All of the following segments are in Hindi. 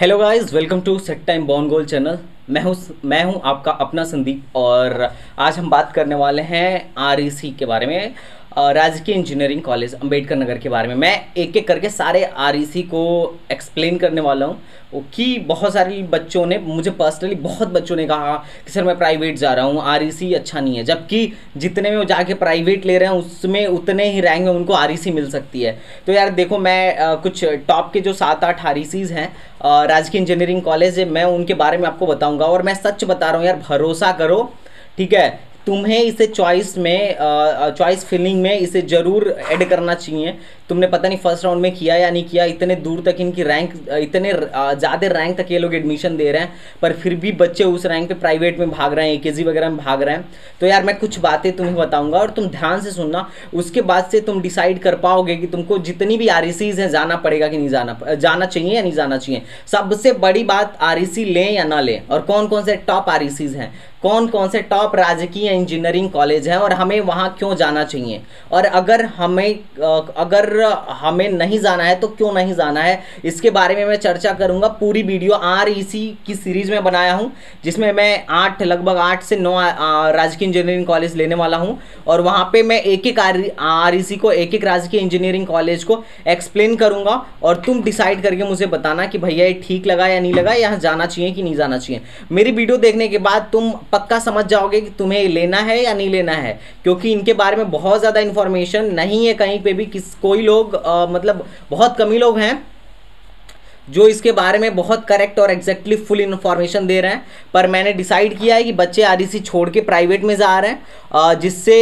Hello guys welcome to set time bon goal channel मैं हूँ मैं हूँ आपका अपना संदीप और आज हम बात करने वाले हैं आर के बारे में। राजकीय इंजीनियरिंग कॉलेज अंबेडकर नगर के बारे में। मैं एक एक करके सारे आरईसी को एक्सप्लेन करने वाला हूँ कि बहुत सारे बच्चों ने मुझे पर्सनली बहुत बच्चों ने कहा कि सर मैं प्राइवेट जा रहा हूँ आरईसी अच्छा नहीं है। जबकि जितने में वो जाके प्राइवेट ले रहे हैं उसमें उतने ही रैंक में उनको आरईसी मिल सकती है। तो यार देखो मैं आ, कुछ टॉप के जो सात आठ आर हैं राजकीय इंजीनियरिंग कॉलेज मैं उनके बारे में आपको बताऊँगा और मैं सच बता रहा हूँ यार भरोसा करो ठीक है? तुम्हें इसे चॉइस में चॉइस फिलिंग में इसे ज़रूर ऐड करना चाहिए। तुमने पता नहीं फ़र्स्ट राउंड में किया या नहीं किया, इतने दूर तक इनकी रैंक इतने ज़्यादा रैंक तक ये लोग एडमिशन दे रहे हैं, पर फिर भी बच्चे उस रैंक पे प्राइवेट में भाग रहे हैं ए वगैरह में भाग रहे हैं। तो यार मैं कुछ बातें तुम्हें बताऊँगा और तुम ध्यान से सुनना, उसके बाद से तुम डिसाइड कर पाओगे कि तुमको जितनी भी आर हैं, जाना पड़ेगा कि नहीं जाना जाना चाहिए या नहीं जाना चाहिए। सबसे बड़ी बात आर लें या ना लें, और कौन कौन से टॉप आर हैं? कौन कौन से टॉप राजकीय इंजीनियरिंग कॉलेज हैं और हमें वहाँ क्यों जाना चाहिए? और अगर हमें अगर हमें नहीं जाना है तो क्यों नहीं जाना है? इसके बारे में मैं चर्चा करूँगा। पूरी वीडियो आरईसी की सीरीज़ में बनाया हूँ, जिसमें मैं आठ, लगभग आठ से नौ राजकीय इंजीनियरिंग कॉलेज लेने वाला हूँ। और वहाँ पे मैं एक एक आर को, एक एक राजकीय इंजीनियरिंग कॉलेज को एक्सप्लेन करूँगा और तुम डिसाइड करके मुझे बताना कि भैया, ये ठीक लगा या नहीं लगा, यहाँ जाना चाहिए कि नहीं जाना चाहिए। मेरी वीडियो देखने के बाद तुम पक्का समझ जाओगे कि तुम्हें लेना है या नहीं लेना है, क्योंकि इनके बारे में बहुत ज़्यादा इन्फॉर्मेशन नहीं है कहीं पे भी, किस, कोई लोग आ, मतलब बहुत कम ही लोग हैं। जो इसके बारे में बहुत करेक्ट और एग्जैक्टली फुल इन्फॉर्मेशन दे रहे हैं। पर मैंने डिसाइड किया है कि बच्चे आर छोड़ के प्राइवेट में जा रहे हैं। जिससे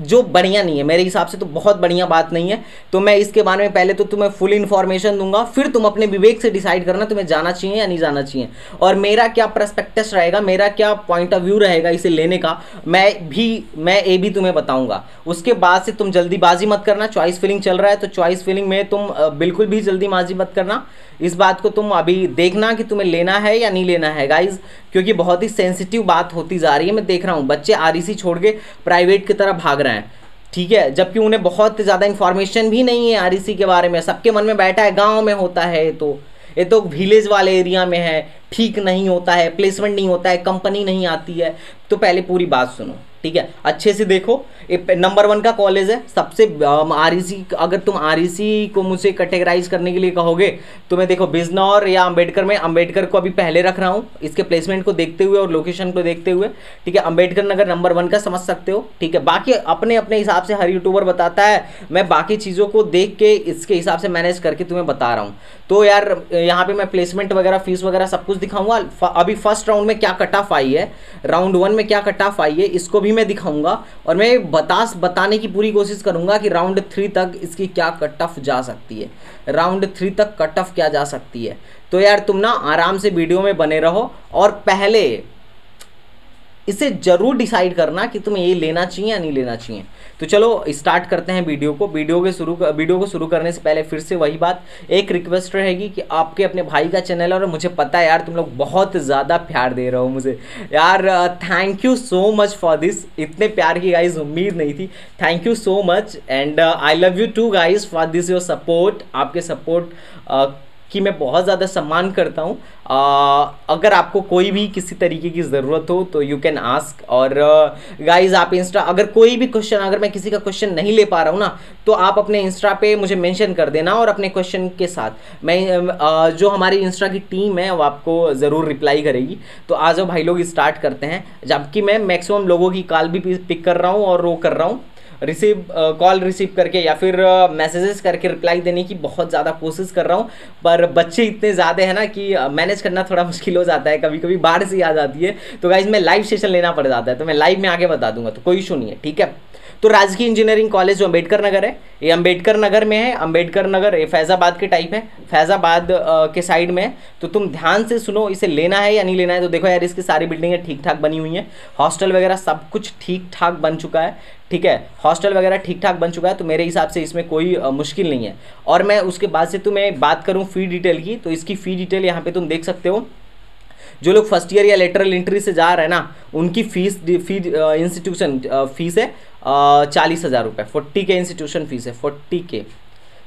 जो बढ़िया नहीं है। मेरे हिसाब से तो बहुत बढ़िया बात नहीं है। तो मैं इसके बारे में पहले तो तुम्हें फुल इन्फॉर्मेशन दूँगा, फिर तुम अपने विवेक से डिसाइड करना तुम्हें जाना चाहिए या नहीं जाना चाहिए। और मेरा क्या प्रस्पेक्टस रहेगा, मेरा क्या पॉइंट ऑफ़ व्यू रहेगा इसे लेने का, मैं भी, मैं ये भी तुम्हें बताऊँगा। उसके बाद से तुम जल्दीबाजी मत करना चॉइस फिलिंग चल रहा है तो चॉइस फिलिंग में तुम बिल्कुल भी जल्दीबाजी मत करना। इस बात को तुम अभी देखना कि तुम्हें लेना है या नहीं लेना है गाइज़ क्योंकि बहुत ही सेंसिटिव बात होती जा रही है, मैं देख रहा हूँ। बच्चे आर छोड़ के प्राइवेट की तरफ़ भाग रहे हैं, ठीक है? जबकि उन्हें बहुत ज़्यादा इन्फॉर्मेशन भी नहीं है आर के बारे में, सबके मन में बैठा है, गाँव में होता है तो। ये तो विलेज वाले एरिया में है, ठीक नहीं होता है प्लेसमेंट नहीं होता है कंपनी नहीं आती है। तो पहले पूरी बात सुनो, ठीक है? अच्छे से देखो नंबर वन का कॉलेज है। सबसे आरईसी अगर तुम आरईसी को मुझसे कैटेगराइज करने के लिए कहोगे तो मैं देखो, बिजनौर या अंबेडकर में, अंबेडकर को अभी पहले रख रहा हूँ। इसके प्लेसमेंट को देखते हुए और लोकेशन को देखते हुए, ठीक है? अंबेडकर नगर नंबर वन का समझ सकते हो, ठीक है? बाकी अपने अपने हिसाब से हर यूट्यूबर बताता है। मैं बाकी चीज़ों को देख के इसके हिसाब से मैनेज करके तुम्हें बता रहा हूँ। तो यार, यहाँ पे मैं प्लेसमेंट वगैरह फ़ीस वगैरह सब कुछ दिखाऊँगा। अभी फ़र्स्ट राउंड में क्या कट ऑफ़ आई है? राउंड वन में क्या कट ऑफ़ आई है? इसको भी मैं दिखाऊँगा। और मैं बता, बताने की पूरी कोशिश करूँगा कि राउंड थ्री तक इसकी क्या कट ऑफ़ जा सकती है। राउंड थ्री तक कट ऑफ़ क्या जा सकती है? तो यार तुम ना आराम से वीडियो में बने रहो और पहले इसे ज़रूर डिसाइड करना कि तुम्हें ये लेना चाहिए या नहीं लेना चाहिए। तो चलो स्टार्ट करते हैं वीडियो को। वीडियो के शुरू वीडियो को शुरू करने से पहले फिर से वही बात। एक रिक्वेस्ट रहेगी कि आपके अपने भाई का चैनल है और मुझे पता है यार, तुम लोग बहुत ज़्यादा प्यार दे रहे हो मुझे। यार thank you so much for this इतने प्यार की गाइज़ उम्मीद नहीं थी। Thank you so much and I love you too guys for this your support आपके सपोर्ट कि मैं बहुत ज़्यादा सम्मान करता हूँ। अगर आपको कोई भी किसी तरीके की ज़रूरत हो तो यू कैन आस्क और गाइज़ आप इंस्टा अगर कोई भी क्वेश्चन अगर मैं किसी का क्वेश्चन नहीं ले पा रहा हूँ ना तो आप अपने इंस्टा पे मुझे मेंशन कर देना और अपने क्वेश्चन के साथ। मैं आ, जो हमारी इंस्टा की टीम है वो आपको ज़रूर रिप्लाई करेगी। तो आ जाओ भाई लोग स्टार्ट करते हैं। जबकि मैं मैक्सिमम लोगों की कॉल भी पिक कर रहा हूँ और वो कर रहा हूँ। रिसीव कॉल रिसीव करके या फिर मैसेजेस करके रिप्लाई देने की बहुत ज़्यादा कोशिश कर रहा हूँ। पर बच्चे इतने ज़्यादा है ना कि मैनेज करना थोड़ा मुश्किल हो जाता है। कभी कभी बाढ़ से आ जाती है। तो गाइज़ मैं लाइव सेशन लेना पड़ जाता है। तो मैं लाइव में आगे बता दूँगा। तो कोई इशू नहीं है, ठीक है? तो राजकीय इंजीनियरिंग कॉलेज जो अंबेडकर नगर है, ये अंबेडकर नगर में है अंबेडकर नगर, ये फैज़ाबाद के टाइप है, फैज़ाबाद के साइड में है। तो तुम ध्यान से सुनो, इसे लेना है या नहीं लेना है तो देखो यार, इसकी सारी बिल्डिंगें ठीक ठाक बनी हुई हैं। हॉस्टल वगैरह सब कुछ ठीक ठाक बन चुका है, ठीक है? हॉस्टल वगैरह ठीक ठाक बन चुका है तो मेरे हिसाब से इसमें कोई मुश्किल नहीं है। और मैं उसके बाद से तुम्हें बात करूँ फ़ी डिटेल की तो इसकी फ़ी डिटेल यहाँ पर तुम देख सकते हो। जो लोग फ़र्स्ट ईयर या लेटरल इंट्री से जा रहे हैं ना, उनकी फ़ीस फ़ी इंस्टीट्यूशन फ़ीस है चालीस हज़ार रुपये फोर्टी के इंस्टीट्यूशन फ़ीस है, फोर्टी के।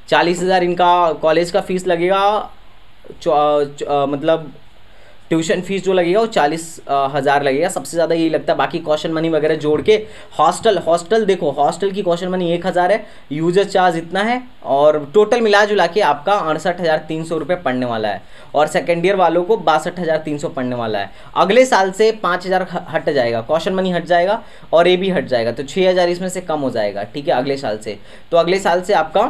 चालीस हज़ार इनका कॉलेज का फ़ीस लगेगा मतलब ट्यूशन फ़ीस जो लगेगा वो चालीस हज़ार लगेगा। सबसे ज़्यादा यही लगता है। बाकी कॉशन मनी वगैरह जोड़ के हॉस्टल हॉस्टल देखो हॉस्टल की कॉशन मनी एक हज़ार है यूज़र चार्ज इतना है और टोटल मिला जुला के आपका अड़सठ हज़ार तीन सौ रुपये पड़ने वाला है और सेकेंड ईयर वालों को बासठ हज़ार तीन सौ पड़ने वाला है। अगले साल से पाँच हज़ार हट जाएगा। कॉशन मनी हट जाएगा और ये भी हट जाएगा। तो छः हज़ार इसमें से कम हो जाएगा। ठीक है, अगले साल से। तो अगले साल से आपका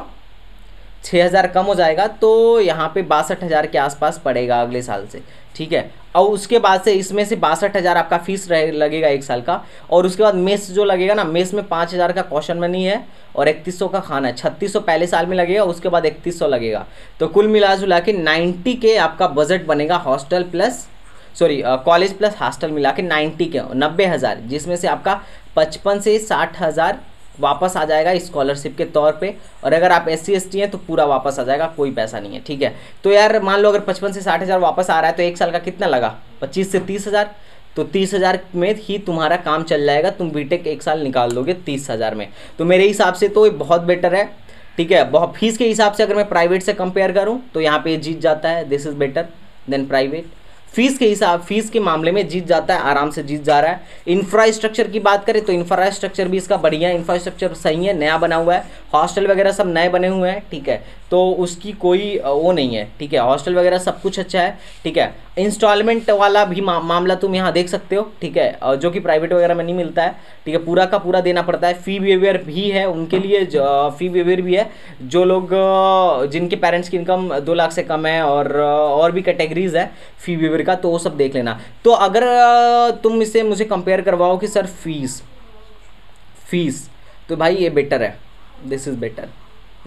छः हज़ार कम हो जाएगा तो यहाँ पे बासठ हज़ार के आसपास पड़ेगा अगले साल से, ठीक है? और उसके बाद से इसमें से बासठ हज़ार आपका फ़ीस रहे, लगेगा एक साल का, और उसके बाद मेस जो लगेगा ना, मेस में पाँच हज़ार का कॉशन मनी है और इकतीस सौ का खाना है, छत्तीस सौ पहले साल में लगेगा, उसके बाद इकतीस सौ लगेगा। तो कुल मिला जुला के नाइन्टी के आपका बजट बनेगा hostel plus sorry college plus hostel मिला के नाइन्टी के, नब्बे हज़ार, जिसमें से आपका पचपन से साठ हज़ार वापस आ जाएगा स्कॉलरशिप के तौर पे। और अगर आप एस सी हैं तो पूरा वापस आ जाएगा, कोई पैसा नहीं है, ठीक है? तो यार, मान लो अगर पचपन से साठ हज़ार वापस आ रहा है तो एक साल का कितना लगा? पच्चीस से तीस हज़ार? तो तीस हज़ार में ही तुम्हारा काम चल जाएगा, तुम बीटेक एक साल निकाल दोगे तीस हज़ार में। तो मेरे हिसाब से तो ये बहुत बेटर है, ठीक है? बहुत फ़ीस के हिसाब से अगर मैं प्राइवेट से कंपेयर करूँ तो यहाँ पे जीत जाता है this is better than private fees के हिसाब, फ़ीस के मामले में जीत जाता है, आराम से जीत जा रहा है। इंफ्रास्ट्रक्चर की बात करें तो इंफ्रास्ट्रक्चर भी इसका बढ़िया इंफ्रास्ट्रक्चर सही है, नया बना हुआ है। हॉस्टल वगैरह सब नए बने हुए हैं, ठीक है। तो उसकी कोई वो नहीं है, ठीक है। हॉस्टल वगैरह सब कुछ अच्छा है, ठीक है। इंस्टॉलमेंट वाला भी मा, मामला तुम यहाँ देख सकते हो ठीक है? जो कि प्राइवेट वगैरह में नहीं मिलता है ठीक है? पूरा का पूरा देना पड़ता है। फ़ी बिहेवियर भी है उनके लिए फ़ी बिहेवियर भी है। जो लोग जिनके पेरेंट्स की इनकम दो लाख से कम है और और भी कैटेगरीज है फ़ी बिहेवियर का तो वो सब देख लेना। तो अगर तुम इसे मुझे कंपेयर करवाओ कि सर फ़ीस फ़ीस तो भाई ये बेटर है। This is better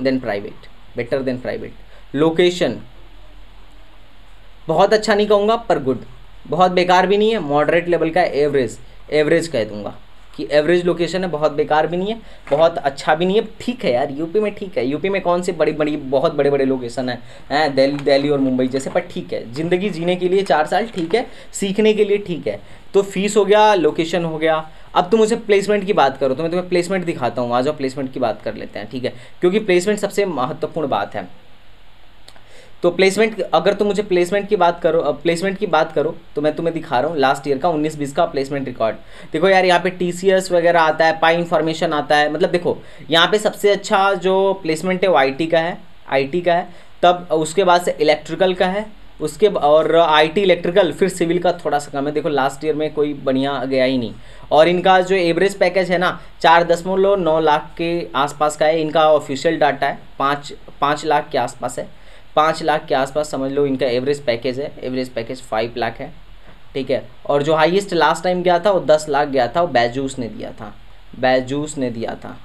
than private better than private location बहुत अच्छा नहीं कहूँगा, पर गुड बहुत बेकार भी नहीं है मॉडरेट लेवल का एवरेज एवरेज कह दूँगा कि एवरेज लोकेशन है, बहुत बेकार भी नहीं है, बहुत अच्छा भी नहीं है, ठीक है यार यूपी में ठीक है यूपी में कौन से बड़ी बड़ी, बहुत बड़े बड़े लोकेशन है, हैं, दिल्ली दिल्ली और मुंबई जैसे, पर ठीक है, ज़िंदगी जीने के लिए चार साल ठीक है, सीखने के लिए ठीक है तो फ़ीस हो गया लोकेशन हो गया, अब तुम मुझे प्लेसमेंट की बात करो तो मैं तुम्हें प्लेसमेंट दिखाता हूँ, आ जाओ प्लेसमेंट की बात कर लेते हैं, ठीक है, क्योंकि प्लेसमेंट सबसे महत्वपूर्ण बात है। तो प्लेसमेंट अगर तुम मुझे प्लेसमेंट की बात करो प्लेसमेंट की बात करो तो मैं तुम्हें दिखा रहा हूँ लास्ट ईयर का उन्नीस बीस का प्लेसमेंट रिकॉर्ड देखो यार, यहाँ पे टीसीएस वगैरह आता है पाई इन्फॉर्मेशन आता है मतलब देखो, यहाँ पे सबसे अच्छा जो प्लेसमेंट है वो आई का है आईटी का है। तब उसके बाद से इलेक्ट्रिकल का है, उसके और आईटी इलेक्ट्रिकल फिर सिविल का थोड़ा सा कम है। देखो लास्ट ईयर में कोई बढ़िया गया ही नहीं। और इनका जो एवरेज पैकेज है ना, चार दशमलव नौ लाख के आसपास का है। इनका ऑफिशियल डाटा है, पाँच पाँच लाख के आसपास है। पाँच लाख के आसपास समझ लो इनका एवरेज पैकेज है। एवरेज पैकेज फाइव लाख है। ठीक है? और जो हाईएस्ट लास्ट टाइम गया था, वो दस लाख गया था, वो बैजूस ने दिया था। बैजूस ने दिया था।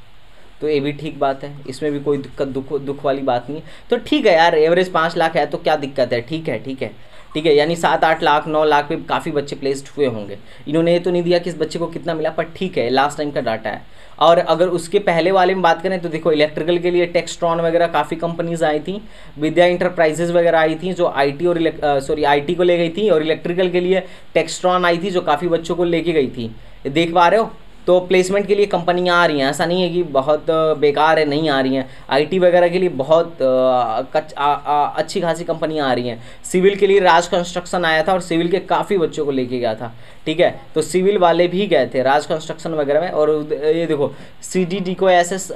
तो ये भी ठीक बात है। इसमें भी कोई दिक्कत, दुख दुख वाली बात नहीं तो ठीक है यार एवरेज पाँच लाख है तो क्या दिक्कत है? ठीक है ठीक है। ठीक है, यानी सात, आठ लाख, नौ लाख पे काफ़ी बच्चे प्लेस्ड हुए होंगे। इन्होंने ये तो नहीं दिया कि इस बच्चे को कितना मिला, पर ठीक है लास्ट टाइम का डाटा है। और अगर उसके पहले वाले में बात करें तो देखो इलेक्ट्रिकल के लिए टेक्सट्रॉन वगैरह काफ़ी कंपनीज़ आई थी, विद्या इंटरप्राइजेज वगैरह आई थी, जो आईटी और सॉरी आईटी को ले गई थी, और इलेक्ट्रिकल के लिए टेक्सट्रॉन आई थी, जो काफ़ी बच्चों को लेके गई थी। देख पा रहे हो? तो प्लेसमेंट के लिए कंपनियाँ आ रही हैं। ऐसा नहीं है कि बहुत बेकार है नहीं आ रही हैं। आईटी वगैरह के लिए बहुत कच आ, आ, अच्छी खासी कंपनियाँ आ रही हैं। सिविल के लिए राज कंस्ट्रक्शन आया था और सिविल के काफ़ी बच्चों को लेके गया था। ठीक है? तो सिविल वाले भी गए थे राज कंस्ट्रक्शन वगैरह में। और ये देखो सी डी डी को S S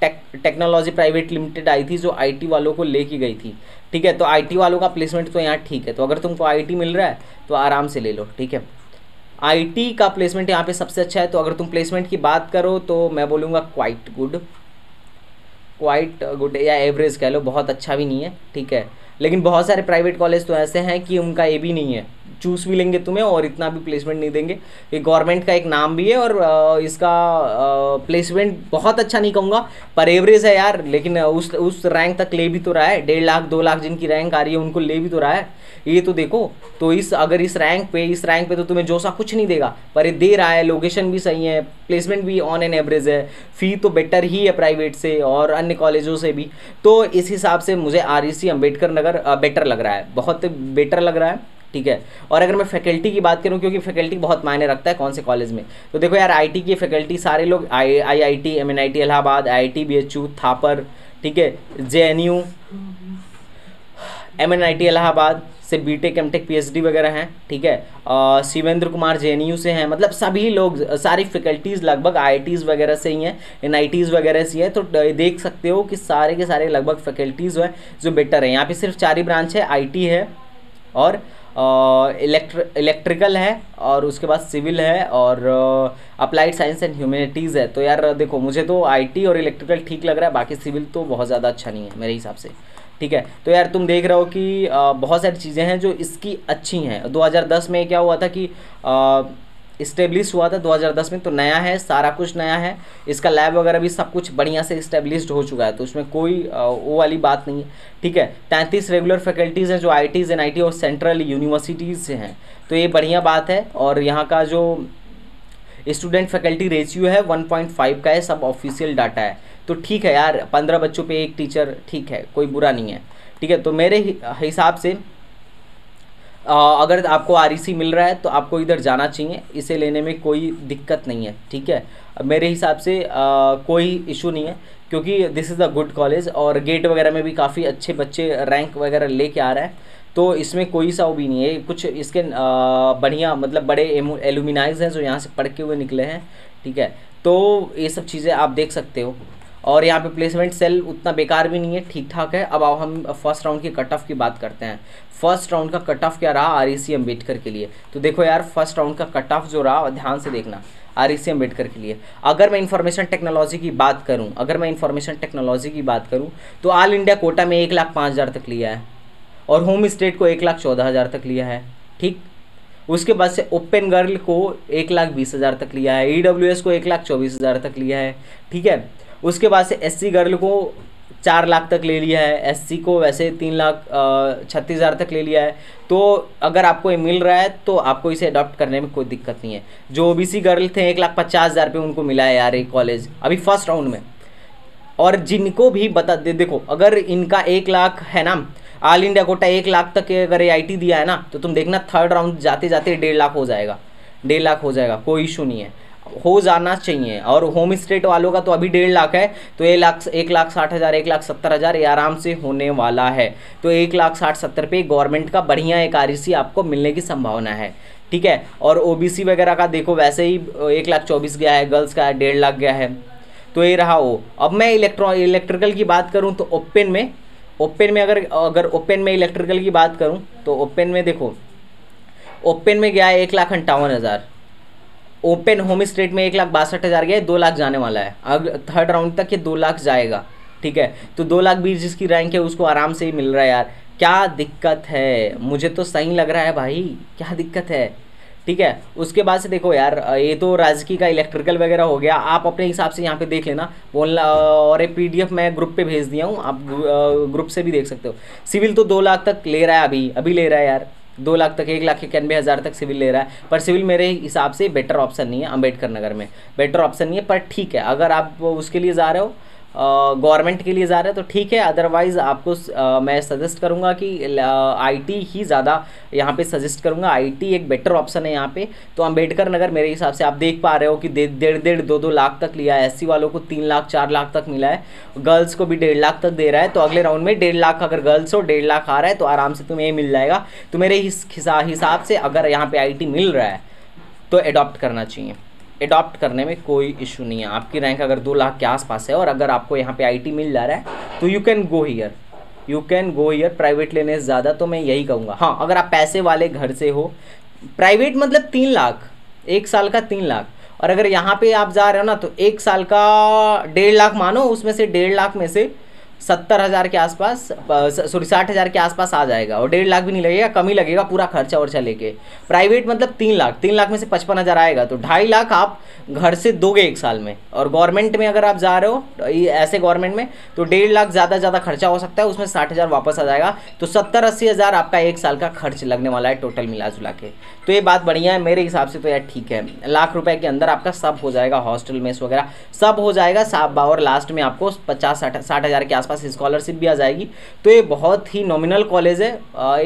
tech technology private limited आई थी जो आईटी वालों को लेके गई थी। ठीक है? तो आईटी वालों का प्लेसमेंट तो यहाँ ठीक है। तो अगर तुमको आईटी मिल रहा है तो आराम से ले लो। ठीक है? आईटी का प्लेसमेंट यहाँ पे सबसे अच्छा है तो अगर तुम प्लेसमेंट की बात करो तो मैं बोलूँगा क्वाइट गुड क्वाइट गुड या एवरेज कह लो, बहुत अच्छा भी नहीं है, ठीक है? लेकिन बहुत सारे प्राइवेट कॉलेज तो ऐसे हैं कि उनका ए भी नहीं है। चूज़ भी लेंगे तुम्हें और इतना भी प्लेसमेंट नहीं देंगे। ये गवर्नमेंट का एक नाम भी है और इसका प्लेसमेंट बहुत अच्छा नहीं कहूँगा, पर एवरेज है यार, लेकिन उस उस रैंक तक ले भी तो रहा है। डेढ़ लाख, दो लाख जिनकी रैंक आ रही है, उनको ले भी तो रहा है। ये तो देखो तो इस, अगर इस रैंक पे, इस रैंक पे तो तुम्हें जोसा कुछ नहीं देगा, पर ये दे रहा है लोकेशन भी सही है प्लेसमेंट भी ऑन एन एवरेज है फ़ी तो बेटर ही है प्राइवेट से और अन्य कॉलेजों से भी। तो इस हिसाब से मुझे R E Ambedkar Nagar better लग रहा है, बहुत बेटर लग रहा है। ठीक है? और अगर मैं फैकल्टी की बात करूँ, क्योंकि फैकल्टी बहुत मायने रखता है कौन से कॉलेज में? तो देखो यार आईटी की फैकल्टी सारे लोग I I I T M N I T Allahabad I I T B H U Thapar, ठीक है? J N U M N I T Allahabad से B tech M tech P H D वगैरह हैं, ठीक है? Shivendra Kumar J N U से हैं मतलब सभी लोग, सारी फैकल्टीज़ लगभग आई टीज़ वगैरह से ही हैं एन आई टीज़ वगैरह से ही हैं तो देख सकते हो कि सारे के सारे लगभग फैकल्टीज़ हैं, जो बेटर हैं। यहाँ पे सिर्फ़ चार ही ब्रांच है आई टी है और इलेक्ट्र, इलेक्ट्रिकल है और उसके बाद सिविल है और अप्लाइड साइंस एंड ह्यूमैनिटीज़ है। तो यार, देखो, मुझे तो आईटी और इलेक्ट्रिकल ठीक लग रहा है, बाकी सिविल तो बहुत ज़्यादा अच्छा नहीं है मेरे हिसाब से। ठीक है? तो यार, तुम देख रहे हो कि बहुत सारी चीज़ें हैं जो इसकी अच्छी हैं। 2010 में क्या हुआ था कि इस्टेब्लिश हुआ था 2010 में तो नया है, सारा कुछ नया है। इसका लैब वगैरह भी सब कुछ बढ़िया से इस्टेब्लिश्ड हो चुका है तो उसमें कोई वो वाली बात नहीं है। ठीक है, तैंतीस रेगुलर फैकल्टीज़ हैं जो आई टीज़ एन टी और सेंट्रल यूनिवर्सिटीज़ से हैं। तो ये बढ़िया बात है, और यहाँ का जो स्टूडेंट फैकल्टी रेशियो है 1.5 का है, सब ऑफिशियल डाटा है। तो ठीक है यार, पंद्रह बच्चों पे एक टीचर, ठीक है, कोई बुरा नहीं है। ठीक है तो मेरे हिसाब से अगर आपको आर e मिल रहा है तो आपको इधर जाना चाहिए। इसे लेने में कोई दिक्कत नहीं है ठीक है? मेरे हिसाब से आ, कोई इशू नहीं है क्योंकि this is a good college और गेट वगैरह में भी काफ़ी अच्छे बच्चे रैंक वगैरह लेके आ रहे हैं। तो इसमें कोई सा भी नहीं है। कुछ इसके बढ़िया मतलब बड़े एलुमिनाइज हैं जो यहाँ से पढ़ के हुए निकले हैं ठीक है? तो ये सब चीज़ें आप देख सकते हो। और यहाँ पे प्लेसमेंट सेल उतना बेकार भी नहीं है ठीक ठाक है। अब आओ, हम फ़र्स्ट राउंड की कट ऑफ़ की बात करते हैं। फ़र्स्ट राउंड का कट ऑफ़ क्या रहा? आर ई सी अंबेडकर के लिए। तो देखो यार फ़र्स्ट राउंड का कट ऑफ़ जो रहा, ध्यान से देखना आर ई सी अंबेडकर के लिए। अगर मैं इन्फॉर्मेशन टेक्नोलॉजी की बात करूँ, अगर मैं इन्फॉर्मेशन टेक्नोलॉजी की बात करूँ तो ऑल इंडिया कोटा में एक लाख पाँच हज़ार तक लिया है। और होम स्टेट को एक लाख चौदह हज़ार तक लिया है, ठीक? उसके बाद से ओपन गर्ल को एक लाख बीस हज़ार तक लिया है। ई डब्ल्यू एस को एक लाख चौबीस हज़ार तक लिया है, ठीक है? उसके बाद से एससी गर्ल को चार लाख तक ले लिया है। एससी को वैसे तीन लाख छत्तीस हज़ार तक ले लिया है। तो अगर आपको ये मिल रहा है तो आपको इसे अडॉप्ट करने में कोई दिक्कत नहीं है। जो ओ बी गर्ल थे, एक लाख पचास हज़ार रुपये उनको मिला है यार एक कॉलेज अभी फ़र्स्ट राउंड में। और जिनको भी बता, दे, देखो, अगर इनका एक लाख है ना ऑल इंडिया कोटा एक लाख तक अगर ए दिया है ना तो तुम देखना थर्ड राउंड जाते जाते डेढ़ लाख हो जाएगा। डेढ़ लाख हो जाएगा, कोई इशू नहीं है। हो जाना चाहिए। और होम स्टेट वालों का तो अभी डेढ़ लाख है तो एक लाख एक लाख साठ हज़ार, एक लाख सत्तर हज़ार ये आराम से होने वाला है। तो एक लाख साठ सत्तर पे गवर्नमेंट का बढ़िया एक आर आपको मिलने की संभावना है। ठीक है? और ओबीसी वगैरह का देखो, वैसे ही एक लाख चौबीस गया है गर्ल्स का डेढ़ लाख गया है। तो ये रहा वो। अब मैं इलेक्ट्रॉ इलेक्ट्रिकल की बात करूँ तो ओपन में ओपन में अगर अगर ओपन में इलेक्ट्रिकल की बात करूँ तो ओपन में देखो ओपन में गया है एक लाख अंठावन हज़ार। ओपन होम स्टेट में एक लाख बासठ हज़ार गया दो लाख जाने वाला है। अब थर्ड राउंड तक ये दो लाख जाएगा, ठीक है? तो दो लाख बीस जिसकी रैंक है, उसको आराम से ही मिल रहा है यार। क्या दिक्कत है? मुझे तो सही लग रहा है भाई, क्या दिक्कत है? ठीक है, उसके बाद से देखो यार ये तो राजकीय का इलेक्ट्रिकल वगैरह हो गया। आप अपने हिसाब से यहाँ पे देख लेना। और एक पीडीएफ मैं ग्रुप पे भेज दिया हूँ। आप ग्रुप से भी देख सकते हो। सिविल तो दो लाख तक ले रहा है अभी अभी ले रहा है यार। दो लाख तक, एक लाख इक्यानवे हज़ार तक सिविल ले रहा है। पर सिविल मेरे हिसाब से बेटर ऑप्शन नहीं है अंबेडकर नगर में। बेटर ऑप्शन नहीं है, पर ठीक है, अगर आप उसके लिए जा रहे हो गवर्नमेंट के लिए जा रहे हैं तो ठीक है अदरवाइज़ आपको आ, मैं सजेस्ट करूँगा कि आईटी ही ज़्यादा यहाँ पे सजेस्ट करूँगा। आईटी एक बेटर ऑप्शन है यहाँ पे। तो अंबेडकर नगर मेरे हिसाब से आप देख पा रहे हो कि डेढ़ डेढ़ दो दो लाख तक लिया है। एससी वालों को तीन लाख चार लाख तक मिला है। गर्ल्स को भी डेढ़ लाख तक दे रहा है। तो अगले राउंड में डेढ़ लाख अगर गर्ल्स हो डेढ़ लाख आ रहा है तो आराम से तुम्हें मिल जाएगा। तो मेरे हिसाब से अगर यहाँ पर आई मिल रहा है तो एडॉप्ट करना चाहिए। अडॉप्ट करने में कोई इशू नहीं है। आपकी रैंक अगर दो लाख के आसपास है और अगर आपको यहाँ पे आईटी मिल जा रहा है तो you can go here you can go here private लेने से ज़्यादा तो मैं यही कहूँगा। हाँ अगर आप पैसे वाले घर से हो प्राइवेट मतलब तीन लाख, एक साल का तीन लाख। और अगर यहाँ पे आप जा रहे हो ना तो एक साल का डेढ़ लाख मानो, उसमें से डेढ़ लाख में से सत्तर हज़ार के आसपास सॉरी साठ हज़ार के आसपास आ जाएगा और डेढ़ लाख भी नहीं लगेगा, कम ही लगेगा पूरा खर्चा वर्चा लेके। प्राइवेट मतलब तीन लाख तीन लाख में से पचपन हज़ार आएगा। तो ढाई लाख आप घर से दोगे एक साल में और गवर्नमेंट में अगर आप जा रहे हो ऐसे गवर्नमेंट में तो डेढ़ लाख ज़्यादा ज़्यादा खर्चा हो सकता है, उसमें साठ हज़ार वापस आ जाएगा। तो सत्तर अस्सी हज़ार आपका एक साल का खर्च लगने वाला है टोटल मिला जुला के। तो ये बात बढ़िया है, मेरे हिसाब से तो यार ठीक है। लाख रुपए के अंदर आपका सब हो जाएगा हॉस्टल मेस वगैरह सब हो जाएगा। और लास्ट में आपको पचास, साठ साठ हज़ार के आसपास स्कॉलरशिप भी आ जाएगी। तो ये बहुत ही नॉमिनल कॉलेज है।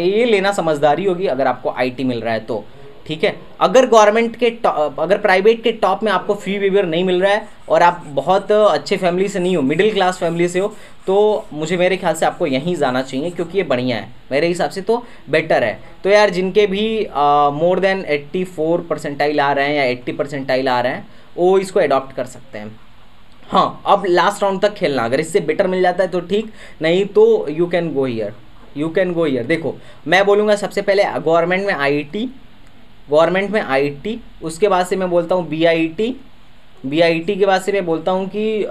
ये लेना समझदारी होगी अगर आपको आईटी मिल रहा है तो। ठीक है? अगर गवर्नमेंट के टॉप अगर प्राइवेट के टॉप में आपको फ़ी वेवर नहीं मिल रहा है और आप बहुत अच्छे फैमिली से नहीं हो मिडिल क्लास फैमिली से हो तो मुझे मेरे ख्याल से आपको यहीं जाना चाहिए क्योंकि ये बढ़िया है। मेरे हिसाब से तो बेटर है। तो यार जिनके भी मोर देन 84 परसेंटाइल आ रहे हैं या 80 परसेंटाइल आ रहे हैं, वो इसको अडॉप्ट कर सकते हैं। हाँ अब लास्ट राउंड तक खेलना। अगर इससे बेटर मिल जाता है तो ठीक, नहीं तो you can go here you can go here देखो, मैं बोलूँगा सबसे पहले गवर्नमेंट में आईटी गवर्नमेंट में आईटी उसके बाद से मैं बोलता हूँ बीआईटी बीआईटी के बाद से मैं बोलता हूँ कि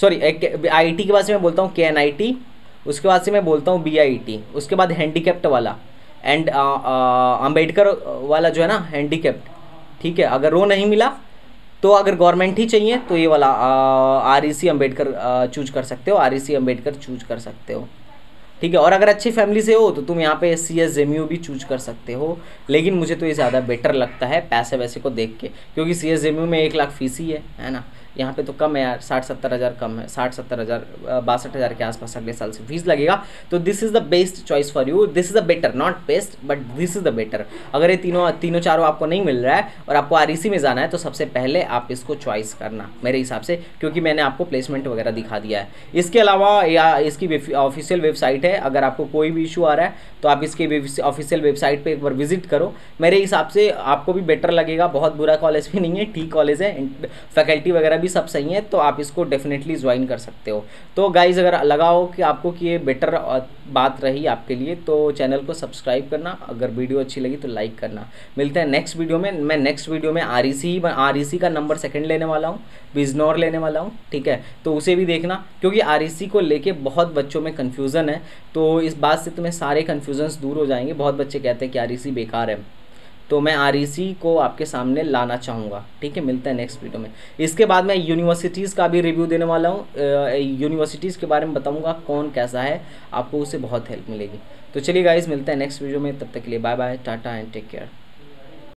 सॉरी आईटी के बाद से मैं बोलता हूँ के उसके बाद से मैं बोलता हूँ बीआईटी उसके बाद हैंडीकेप्ट वाला एंड अंबेडकर वाला जो है ना हैंडीकेप्ट ठीक है, अगर वो नहीं मिला तो अगर गवर्नमेंट ही चाहिए तो ये वाला R E C Ambedkar choose कर सकते हो R E C Ambedkar choose कर सकते हो। ठीक है, और अगर अच्छी फैमिली से हो तो तुम यहाँ पे सी एस जेम भी चूज़ कर सकते हो। लेकिन मुझे तो ये ज़्यादा बेटर लगता है पैसे वैसे को देख के, क्योंकि सी एस जेम में एक लाख फ़ीस ही है है ना? यहाँ पे तो कम है यार, साठ सत्तर हज़ार कम है, साठ सत्तर हज़ार बासठ हज़ार के आसपास अगले साल से फ़ीस लगेगा। तो this is the best choice for you this is the better not best but this is the better अगर ये तीनों तीनों चारों आपको नहीं मिल रहा है और आपको आर में जाना है तो सबसे पहले आप इसको चॉइस करना, मेरे हिसाब से, क्योंकि मैंने आपको प्लेसमेंट वगैरह दिखा दिया है। इसके अलावा या, इसकी ऑफिशियल वेबसाइट है। अगर आपको कोई भी इशू आ रहा है तो आप इसके ऑफिशियल वेबसाइट पर एक बार विज़िट करो। मेरे हिसाब से आपको भी बेटर लगेगा। बहुत बुरा कॉलेज भी नहीं है, ठीक कॉलेज है। फैकल्टी वगैरह भी सब सही है तो आप इसको डेफिनेटली ज्वाइन कर सकते हो। तो गाइज़ अगर लगा हो कि आपको कि ये बेटर बात रही आपके लिए तो चैनल को सब्सक्राइब करना। अगर वीडियो अच्छी लगी तो लाइक करना। मिलते हैं नेक्स्ट वीडियो में। मैं नेक्स्ट वीडियो में आर ई आर का नंबर सेकेंड लेने वाला हूँ बिजनौर लेने वाला हूँ, ठीक है? तो उसे भी देखना, क्योंकि आर को लेके बहुत बच्चों में कन्फ्यूज़न है। तो इस बात से तुम्हें सारे कन्फ्यूजन्स दूर हो जाएँगे। बहुत बच्चे कहते हैं कि आर बेकार है। तो मैं आर e को आपके सामने लाना चाहूँगा। ठीक है, मिलता है नेक्स्ट वीडियो में। इसके बाद मैं यूनिवर्सिटीज़ का भी रिव्यू देने वाला हूँ। यूनिवर्सिटीज़ के बारे में बताऊँगा कौन कैसा है। आपको उससे बहुत हेल्प मिलेगी। तो चलिए गाइज़ मिलता है नेक्स्ट वीडियो में। तब तक के लिए bye bye tata and take care